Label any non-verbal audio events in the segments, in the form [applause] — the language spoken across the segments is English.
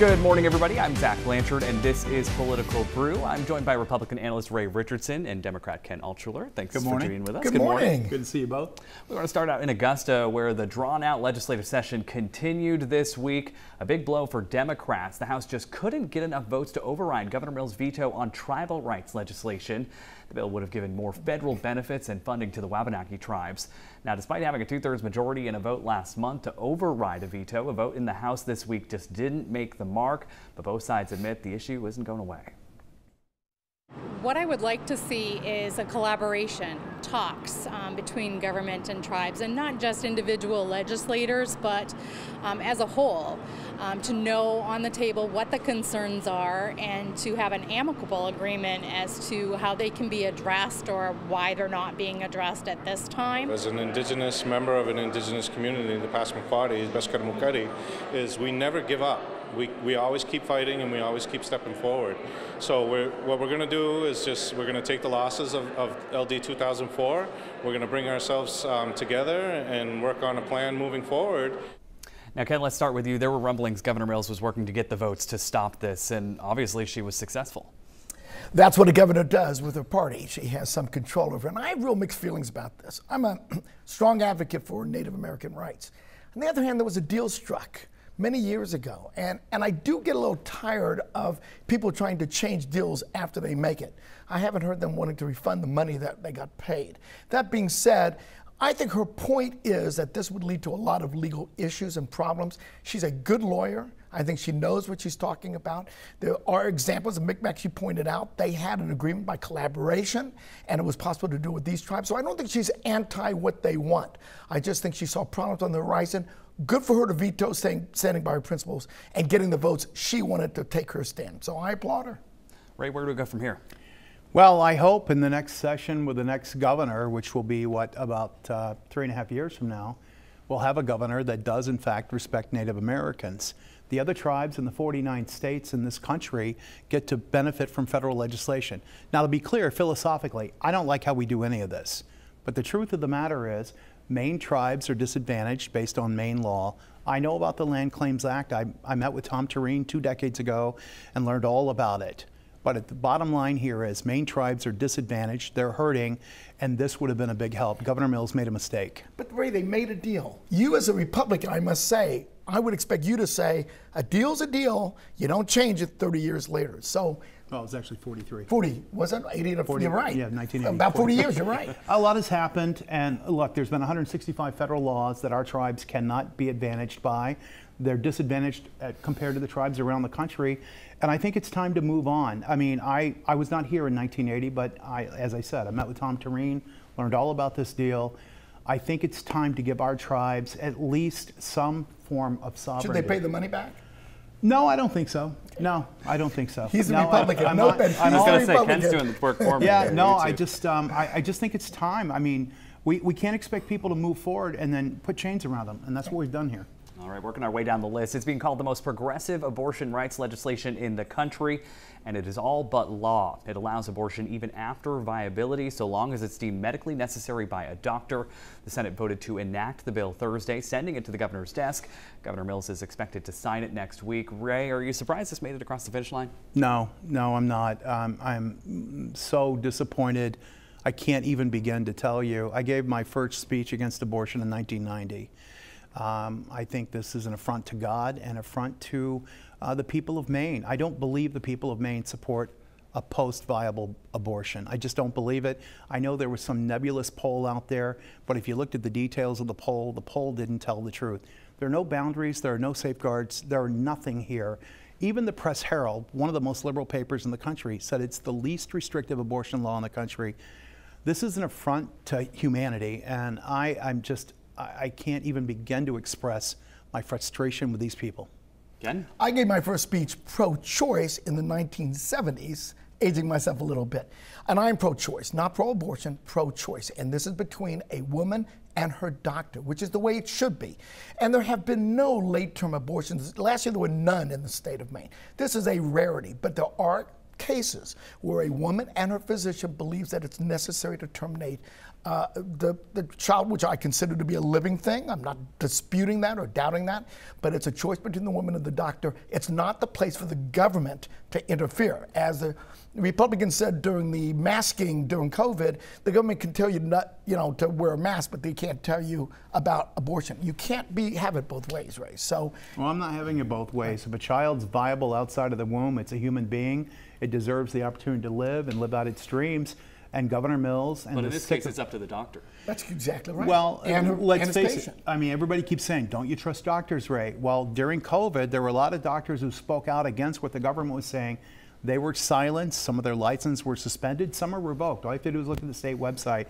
Good morning, everybody. I'm Zach Blanchard, and this is Political Brew. I'm joined by Republican analyst Ray Richardson and Democrat Ken Altshuler. Thanks Good for morning. being with us. Good, morning. Good to see you both. We want to start out in Augusta, where the drawn out legislative session continued this week. A big blow for Democrats. The House just couldn't get enough votes to override Governor Mills' veto on tribal rights legislation. The bill would have given more federal benefits and funding to the Wabanaki tribes. Now, despite having a two thirds majority in a vote last month to override a veto, a vote in the House this week just didn't make the mark. But both sides admit the issue isn't going away. What I would like to see is a collaboration, talks um, between government and tribes, and not just individual legislators, but um, as a whole, um, to know on the table what the concerns are and to have an amicable agreement as to how they can be addressed or why they're not being addressed at this time. As an indigenous member of an indigenous community, the Passamaquoddy, Beskar is we never give up we, we always keep fighting and we always keep stepping forward. So we're, what we're going to do is just we're going to take the losses of, of LD 2004. We're going to bring ourselves um, together and work on a plan moving forward. Now, Ken, let's start with you. There were rumblings Governor Mills was working to get the votes to stop this, and obviously she was successful. That's what a governor does with her party. She has some control over it. And I have real mixed feelings about this. I'm a [clears throat] strong advocate for Native American rights. On the other hand, there was a deal struck many years ago. And, and I do get a little tired of people trying to change deals after they make it. I haven't heard them wanting to refund the money that they got paid. That being said, I think her point is that this would lead to a lot of legal issues and problems. She's a good lawyer. I think she knows what she's talking about. There are examples of Micmac she pointed out. They had an agreement by collaboration, and it was possible to do with these tribes. So I don't think she's anti what they want. I just think she saw problems on the horizon good for her to veto staying, standing by her principles and getting the votes she wanted to take her stand. So I applaud her. Ray, where do we go from here? Well, I hope in the next session with the next governor, which will be what about uh, three and a half years from now, we'll have a governor that does in fact respect Native Americans. The other tribes in the 49 states in this country get to benefit from federal legislation. Now, to be clear, philosophically, I don't like how we do any of this. But the truth of the matter is, Maine tribes are disadvantaged based on Maine law. I know about the Land Claims Act. I, I met with Tom Tureen two decades ago and learned all about it. But at the bottom line here is Maine tribes are disadvantaged, they're hurting, and this would have been a big help. Governor Mills made a mistake. But Ray, they made a deal. You as a Republican, I must say, I would expect you to say, a deal's a deal, you don't change it 30 years later. So well, it was actually 43. 40, was it? 80 to 40, you're right. Yeah, 1980. About 40 years, you're right. [laughs] a lot has happened, and look, there's been 165 federal laws that our tribes cannot be advantaged by. They're disadvantaged at, compared to the tribes around the country, and I think it's time to move on. I mean, I, I was not here in 1980, but I, as I said, I met with Tom Tureen, learned all about this deal. I think it's time to give our tribes at least some form of sovereignty. Should they pay the money back? No, I don't think so. No, I don't think so. He's a no, Republican. I, am no, not, I'm just going to say Ken's doing the work for me. Yeah, no, I just, um, I, I, just think it's time. I mean, we, we can't expect people to move forward and then put chains around them, and that's what we've done here. All right, working our way down the list. It's being called the most progressive abortion rights legislation in the country, and it is all but law. It allows abortion even after viability, so long as it's deemed medically necessary by a doctor. The Senate voted to enact the bill Thursday, sending it to the governor's desk. Governor Mills is expected to sign it next week. Ray, are you surprised this made it across the finish line? No, no, I'm not. Um, I'm so disappointed. I can't even begin to tell you. I gave my first speech against abortion in 1990. Um, I think this is an affront to God and affront to uh, the people of Maine. I don't believe the people of Maine support a post-viable abortion. I just don't believe it. I know there was some nebulous poll out there, but if you looked at the details of the poll, the poll didn't tell the truth. There are no boundaries, there are no safeguards, there are nothing here. Even the Press Herald, one of the most liberal papers in the country, said it's the least restrictive abortion law in the country. This is an affront to humanity, and I, I'm just I, can't even begin to express my frustration with these people. Ken? I gave my first speech pro choice in the 1970s, aging myself a little bit. And I'm pro choice, not pro abortion, pro choice. And this is between a woman and her doctor, which is the way it should be. And there have been no late term abortions. Last year, there were none in the state of Maine. This is a rarity, but there are cases where a woman and her physician believes that it's necessary to terminate uh, the, the child, which I consider to be a living thing. I'm not disputing that or doubting that, but it's a choice between the woman and the doctor. It's not the place for the government to interfere. As the Republicans said during the masking during COVID, the government can tell you not, you know, to wear a mask, but they can't tell you about abortion. You can't be have it both ways, Ray. So, well, I'm not having it both ways. If a child's viable outside of the womb, it's a human being. It deserves the opportunity to live and live out its dreams and Governor Mills. And but in this case, it's up to the doctor. That's exactly right. Well, uh, and her, let's and face patient. it. I mean, everybody keeps saying, "Don't you trust doctors, Ray?" Well, during COVID, there were a lot of doctors who spoke out against what the government was saying. They were silenced. Some of their licenses were suspended. Some are revoked. All you have to do is look at the state website.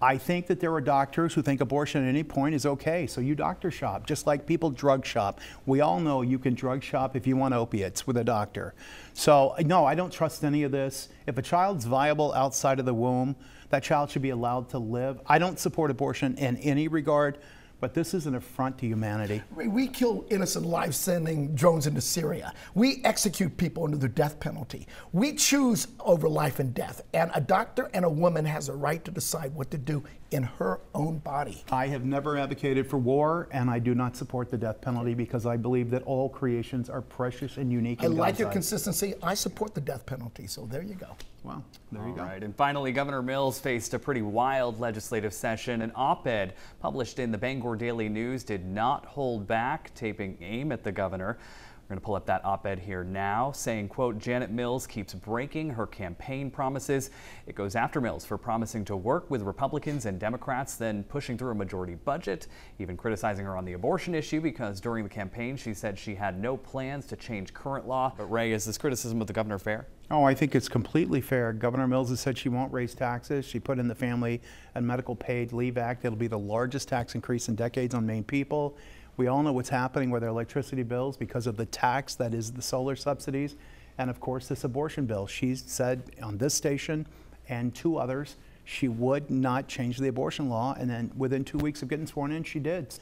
I think that there are doctors who think abortion at any point is okay. So you doctor shop, just like people drug shop. We all know you can drug shop if you want opiates with a doctor. So no, I don't trust any of this. If a child's viable outside of the womb, that child should be allowed to live. I don't support abortion in any regard. But this is an affront to humanity. We kill innocent lives sending drones into Syria. We execute people under the death penalty. We choose over life and death. And a doctor and a woman has a right to decide what to do in her own body. I have never advocated for war, and I do not support the death penalty because I believe that all creations are precious and unique. I like your consistency. I support the death penalty, so there you go. Well, there all you go. Right. And finally, Governor Mills faced a pretty wild legislative session. An op-ed published in the Bangor Daily News did not hold back, taping aim at the governor. We're going to pull up that op-ed here now, saying, quote, Janet Mills keeps breaking her campaign promises. It goes after Mills for promising to work with Republicans and Democrats, then pushing through a majority budget, even criticizing her on the abortion issue because during the campaign she said she had no plans to change current law. But Ray, is this criticism of the governor fair? Oh, I think it's completely fair. Governor Mills has said she won't raise taxes. She put in the Family and Medical Paid Leave Act. It'll be the largest tax increase in decades on Maine people. We all know what's happening with our electricity bills because of the tax that is the solar subsidies. And of course, this abortion bill. She said on this station and two others, she would not change the abortion law. And then within two weeks of getting sworn in, she did.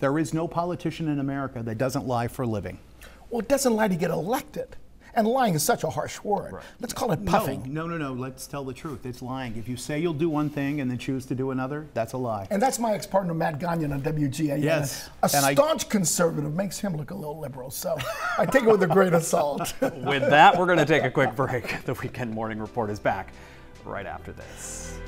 There is no politician in America that doesn't lie for a living. Well, it doesn't lie to get elected. And lying is such a harsh word. Right. Let's call it puffing. No, no, no, no. Let's tell the truth. It's lying. If you say you'll do one thing and then choose to do another, that's a lie. And that's my ex-partner Matt Gagnon on WGAN. Yes. A and staunch I... conservative makes him look a little liberal. So I take it with a grain of salt. [laughs] with that, we're going to take a quick break. The Weekend Morning Report is back right after this.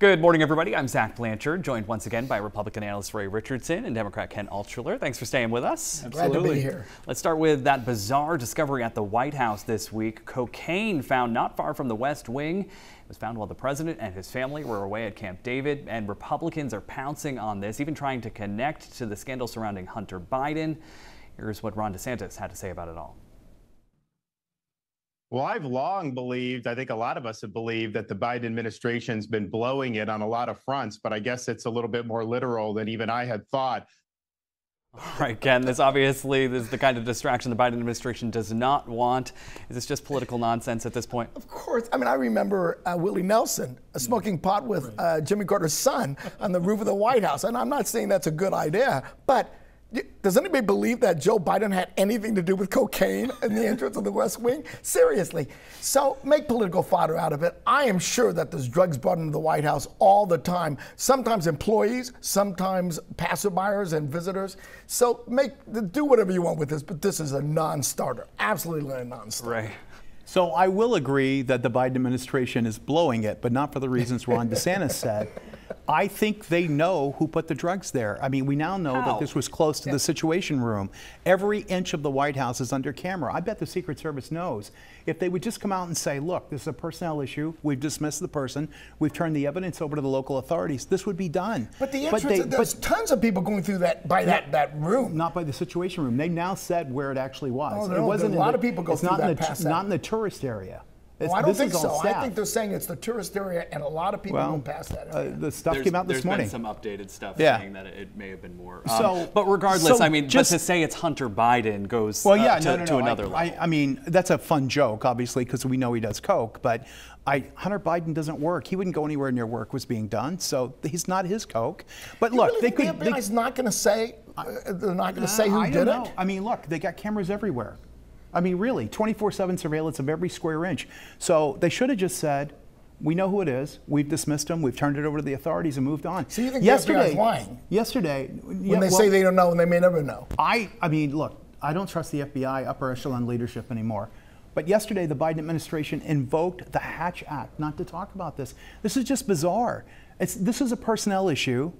Good morning, everybody. I'm Zach Blanchard, joined once again by Republican analyst Ray Richardson and Democrat Ken Altshuler. Thanks for staying with us. Absolutely. Glad to be here. Let's start with that bizarre discovery at the White House this week. Cocaine found not far from the West Wing. It was found while the president and his family were away at Camp David, and Republicans are pouncing on this, even trying to connect to the scandal surrounding Hunter Biden. Here's what Ron DeSantis had to say about it all. Well, I've long believed, I think a lot of us have believed that the Biden administration's been blowing it on a lot of fronts, but I guess it's a little bit more literal than even I had thought. All right, Ken, this obviously this is the kind of distraction the Biden administration does not want. Is this just political nonsense at this point? Of course. I mean, I remember uh, Willie Nelson uh, smoking pot with uh, Jimmy Carter's son on the roof of the White House. And I'm not saying that's a good idea, but does anybody believe that Joe Biden had anything to do with cocaine in the entrance of the West Wing? Seriously. So make political fodder out of it. I am sure that there's drugs brought into the White House all the time. Sometimes employees, sometimes passerbyers and visitors. So make do whatever you want with this, but this is a non-starter. Absolutely a non-starter. Right. So I will agree that the Biden administration is blowing it, but not for the reasons Ron DeSantis said. I think they know who put the drugs there. I mean, we now know How? that this was close to yeah. the Situation Room. Every inch of the White House is under camera. I bet the Secret Service knows. If they would just come out and say, look, this is a personnel issue, we've dismissed the person, we've turned the evidence over to the local authorities, this would be done. But the entrance, but they, there's but, tons of people going through that by that, that room. Not by the Situation Room. They now said where it actually was. Oh, no, it wasn't a lot the, of people go through not that in the, Not in the tourist area. Well, I don't think so. Staff. I think they're saying it's the tourist area, and a lot of people well, don't pass that area. Uh, the stuff there's, came out this morning. There's been some updated stuff yeah. saying that it may have been more. Um, so, but regardless, so I mean, just to say it's Hunter Biden goes well, yeah, uh, to, no, no, no. to another I, level. I, I, mean, that's a fun joke, obviously, because we know he does coke. But I, Hunter Biden doesn't work. He wouldn't go anywhere near work was being done, so he's not his coke. But you look, really they could. The FBI's not going to say Uh, they're not going to say who I did don't it. know. I mean, look, they got cameras everywhere. I mean, really, 24/7 surveillance of every square inch. So they should have just said, "We know who it is. We've dismissed them. We've turned it over to the authorities and moved on." So you think the lying? Yesterday, When they say they don't know and they may never know. I, I mean, look, I don't trust the FBI upper echelon leadership anymore. But yesterday, the Biden administration invoked the Hatch Act not to talk about this. This is just bizarre. It's, this is a personnel issue.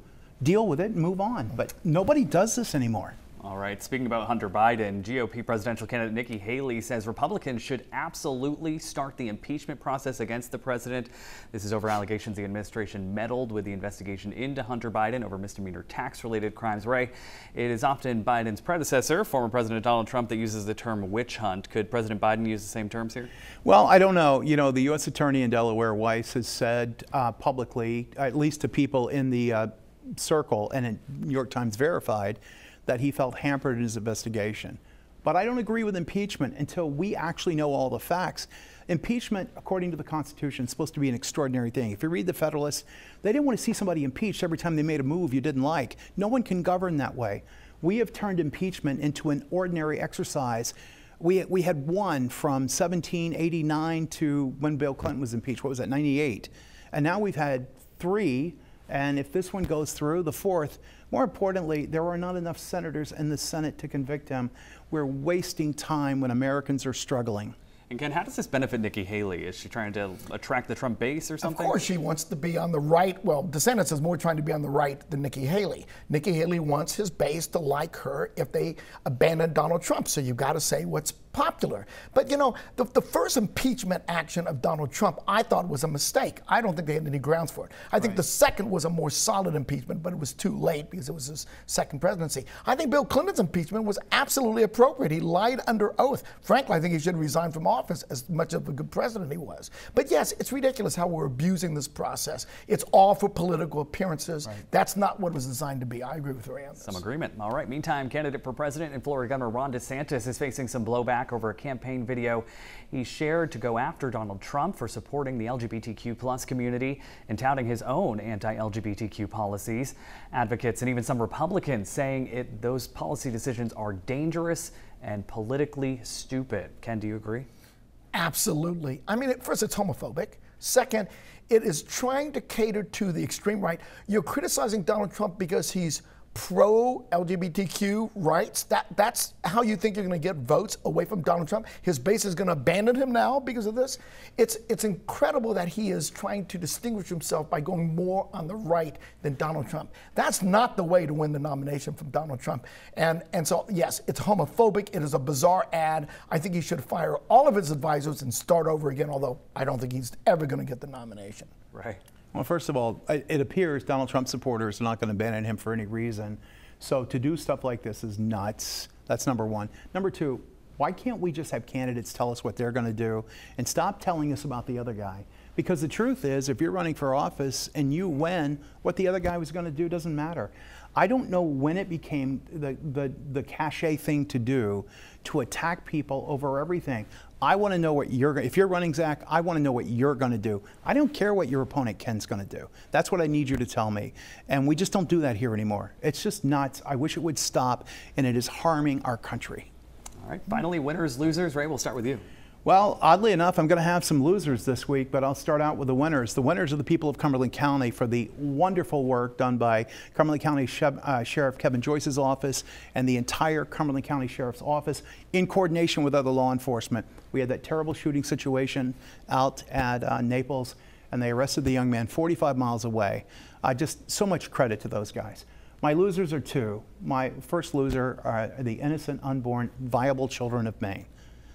Deal with it and move on. But nobody does this anymore. All right. Speaking about Hunter Biden, GOP presidential candidate Nikki Haley says Republicans should absolutely start the impeachment process against the president. This is over allegations the administration meddled with the investigation into Hunter Biden over misdemeanor tax related crimes. Ray, it is often Biden's predecessor, former President Donald Trump, that uses the term witch hunt. Could President Biden use the same terms here? Well, I don't know. You know, the U.S. Attorney in Delaware, Weiss, has said uh, publicly, at least to people in the uh, circle and in New York Times verified, that he felt hampered in his investigation. But I don't agree with impeachment until we actually know all the facts. Impeachment, according to the Constitution, is supposed to be an extraordinary thing. If you read the Federalists, they didn't want to see somebody impeached every time they made a move you didn't like. No one can govern that way. We have turned impeachment into an ordinary exercise. We, we had one from 1789 to when Bill Clinton was impeached. What was that, 98? And now we've had three. And if this one goes through, the fourth, more importantly, there are not enough senators in the Senate to convict him. We're wasting time when Americans are struggling. And Ken, how does this benefit Nikki Haley? Is she trying to attract the Trump base or something? Of course, she wants to be on the right. Well, DeSantis is more trying to be on the right than Nikki Haley. Nikki Haley wants his base to like her if they abandon Donald Trump. So you've got to say what's popular. But you know, the, the first impeachment action of Donald Trump, I thought was a mistake. I don't think they had any grounds for it. I think the second was a more solid impeachment, but it was too late because it was his second presidency. I think Bill Clinton's impeachment was absolutely appropriate. He lied under oath. Frankly, I think he should resign from office as much of a good president he was. But yes, it's ridiculous how we're abusing this process. It's all for political appearances. That's not what it was designed to be. I agree with Ray on this. Some agreement. All right. Meantime, candidate for president and Florida Governor Ron DeSantis is facing some blowback over a campaign video he shared to go after Donald Trump for supporting the LGBTQ plus community and touting his own anti-LGBTQ policies. Advocates and even some Republicans saying it, those policy decisions are dangerous and politically stupid. Ken, do you agree? Absolutely. I mean, first, it's homophobic. Second, it is trying to cater to the extreme right. You're criticizing Donald Trump because he's pro LGBTQ rights. That that's how you think you're going to get votes away from Donald Trump. His base is going to abandon him now because of this. It's it's incredible that he is trying to distinguish himself by going more on the right than Donald Trump. That's not the way to win the nomination from Donald Trump. And and so yes, it's homophobic. It is a bizarre ad. I think he should fire all of his advisors and start over again. Although I don't think he's ever going to get the nomination. Right. Well, first of all, it appears Donald Trump supporters are not going to abandon him for any reason. So to do stuff like this is nuts. That's number one. Number two, why can't we just have candidates tell us what they're going to do and stop telling us about the other guy? Because the truth is, if you're running for office and you win, what the other guy was going to do doesn't matter. I don't know when it became the, the, the cachet thing to do to attack people over everything. I want to know what you're going If you're running, Zach, I want to know what you're going to do. I don't care what your opponent Ken's going to do. That's what I need you to tell me. And we just don't do that here anymore. It's just nuts. I wish it would stop, and it is harming our country. All right. Finally, winners, losers. Ray, we'll start with you. Well, oddly enough, I'm going to have some losers this week, but I'll start out with the winners. The winners are the people of Cumberland County for the wonderful work done by Cumberland County uh, Sheriff Kevin Joyce's office and the entire Cumberland County Sheriff's office in coordination with other law enforcement. We had that terrible shooting situation out at uh, Naples, and they arrested the young man 45 miles away. Uh, just so much credit to those guys. My losers are two. My first loser are the innocent, unborn, viable children of Maine.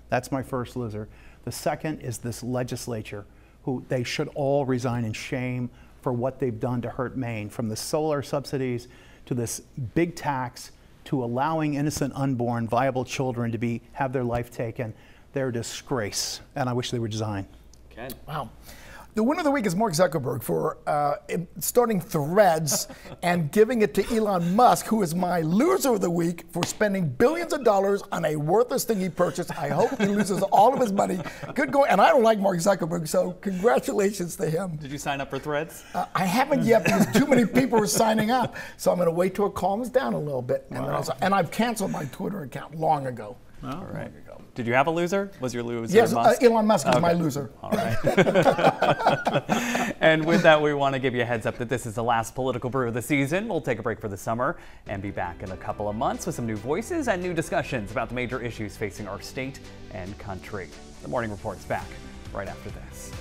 That's my first loser. The second is this legislature, who they should all resign in shame for what they've done to hurt Maine, from the solar subsidies to this big tax to allowing innocent, unborn, viable children to be have their life taken. They're a disgrace, and I wish they would resign. Ken. Wow. The winner of the week is Mark Zuckerberg for uh, starting Threads [laughs] and giving it to Elon Musk, who is my loser of the week for spending billions of dollars on a worthless thing he purchased. I hope he loses all of his money. Good going. And I don't like Mark Zuckerberg, so congratulations to him. Did you sign up for Threads? Uh, I haven't yet because too many people are signing up. So I'm going to wait till it calms down a little bit. And, wow. and I've canceled my Twitter account long ago. All right. Did you have a loser? Was your loser yes, uh, Musk? Uh, Elon Musk is my loser. All right. [laughs] and with that, we want to give you a heads up that this is the last political brew of the season. We'll take a break for the summer and be back in a couple of months with some new voices and new discussions about the major issues facing our state and country. The Morning Report's back right after this.